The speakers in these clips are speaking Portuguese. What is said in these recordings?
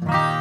Música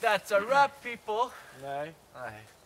That's a wrap, people. Nee. Nee.